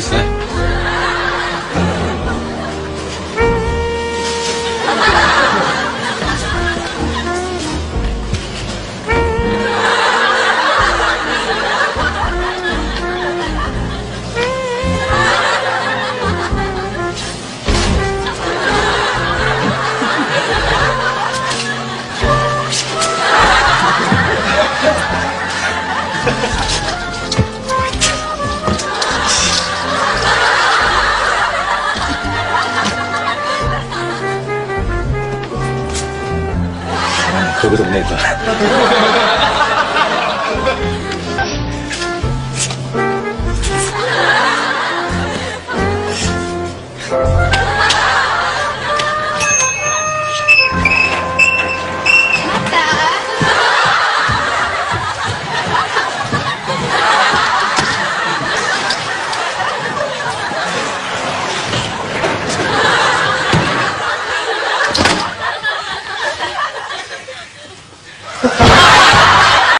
しいそういうこともねえか。